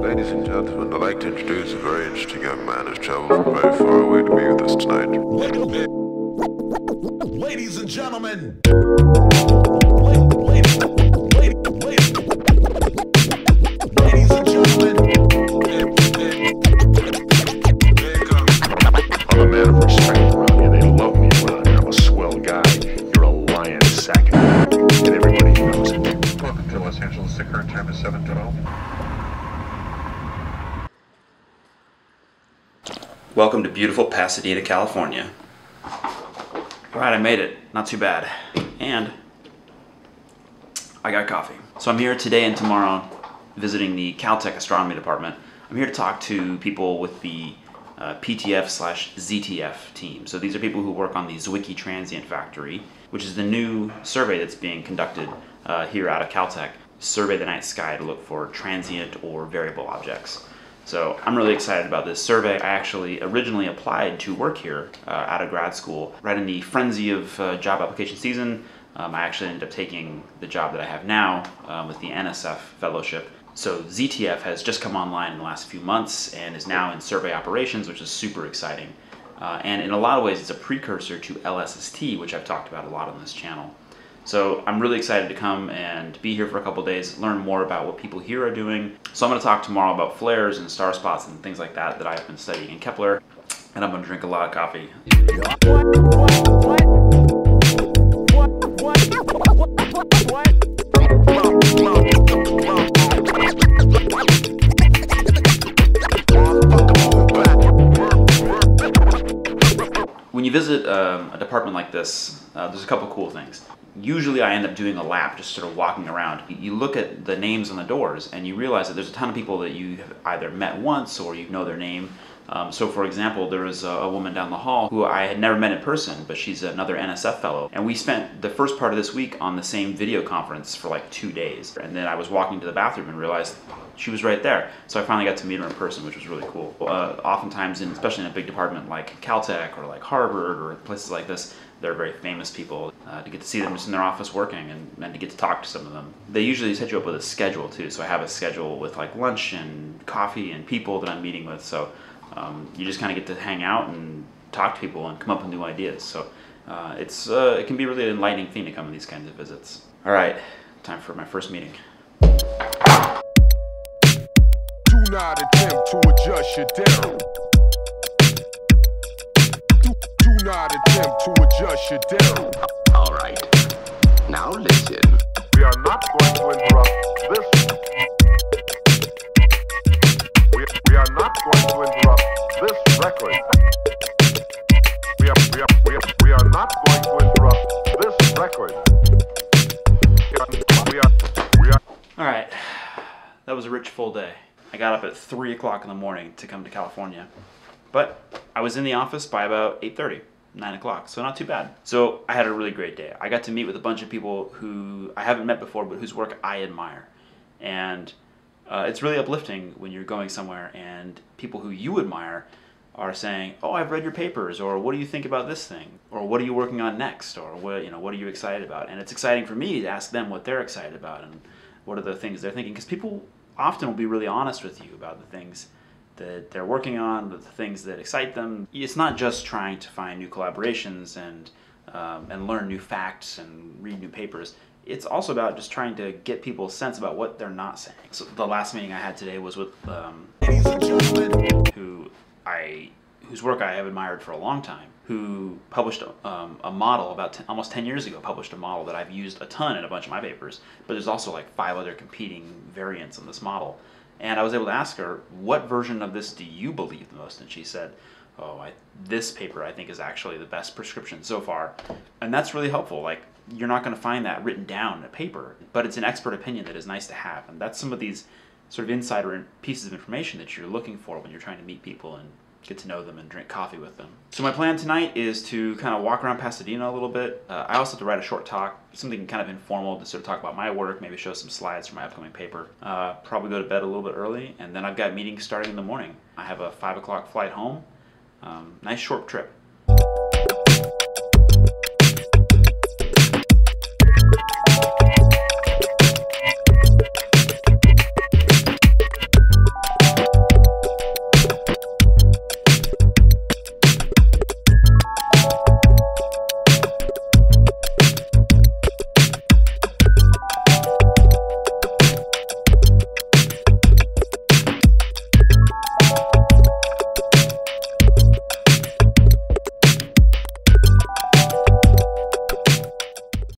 Ladies and gentlemen, I'd like to introduce a very interesting young man who's traveled from very far away to be with us tonight. Ladies and gentlemen. Welcome to beautiful Pasadena, California. Alright, I made it. Not too bad. And I got coffee. So I'm here today and tomorrow visiting the Caltech Astronomy Department. I'm here to talk to people with the uh, PTF slash ZTF team. So these are people who work on the Zwicky Transient Factory, which is the new survey that's being conducted uh, here out of Caltech. Survey the night sky to look for transient or variable objects. So I'm really excited about this survey. I actually originally applied to work here uh, out of grad school. Right in the frenzy of uh, job application season, um, I actually ended up taking the job that I have now um, with the NSF fellowship. So ZTF has just come online in the last few months and is now in survey operations, which is super exciting. Uh, and in a lot of ways, it's a precursor to LSST, which I've talked about a lot on this channel. So I'm really excited to come and be here for a couple days, learn more about what people here are doing. So I'm to talk tomorrow about flares and star spots and things like that that I've been studying in Kepler. And I'm to drink a lot of coffee. When you visit um, a department like this, uh, there's a couple cool things. Usually, I end up doing a lap, just sort of walking around. You- look at the names on the doors, and you realize that there's a ton of people that you have either met once or you know their name. Um, so, for example, there was a, a woman down the hall who I had never met in person, but she's another NSF fellow. And we spent the first part of this week on the same video conference for like two days. And then I was walking to the bathroom and realized she was right there. So I finally got to meet her in person, which was really cool. Uh, oftentimes, in, especially in a big department like Caltech or like Harvard or places like this, they're very famous people. Uh, to get to see them just in their office working and, and to get to talk to some of them. They usually set you up with a schedule too. So I have a schedule with like lunch and coffee and people that I'm meeting with. So um, you just kind of get to hang out and talk to people and come up with new ideas. So uh, it's uh, it can be really an enlightening thing to come to these kinds of visits. All right, time for my first meeting. Do not attempt to adjust your down. Do, do not attempt to adjust your down. All right. Now listen. We are not going to interrupt this. We, are not going to interrupt this record. We are, we are, we are, we are not going to interrupt this record. We are, we are, All right, that was a rich full day. I got up at three o'clock in the morning to come to California, but I was in the office by about 8:30, 9 o'clock, so not too bad. So I had a really great day. I got to meet with a bunch of people who I haven't met before, but whose work I admire, and uh, it's really uplifting when you're going somewhere and people who you admire are saying, "Oh, I've read your papers," or "What do you think about this thing?" or "What are you working on next?" or "What you know, what are you excited about?" And it's exciting for me to ask them what they're excited about and what are the things they're thinking because people often will be really honest with you about the things that they're working on, the things that excite them. It's not just trying to find new collaborations and um, and learn new facts and read new papers. It's also about just trying to get people's sense about what they're not saying. So the last meeting I had today was with um, who I whose work I have admired for a long time, who published um, a model about 10, almost 10 years ago, published a model that I've used a ton in a bunch of my papers, but there's also like five other competing variants on this model. And I was able to ask her, what version of this do you believe the most? And she said, oh, I, this paper I think is actually the best prescription so far. And that's really helpful. Like, you're not going to find that written down in a paper, but it's an expert opinion that is nice to have. And that's some of these sort of insider pieces of information that you're looking for when you're trying to meet people and get to know them and drink coffee with them. So my plan tonight is to kind of walk around Pasadena a little bit. Uh, I also have to write a short talk, something kind of informal to sort of talk about my work, maybe show some slides from my upcoming paper. Uh, probably go to bed a little bit early, and then I've got meetings starting in the morning. I have a five o'clock flight home. Um, nice short trip.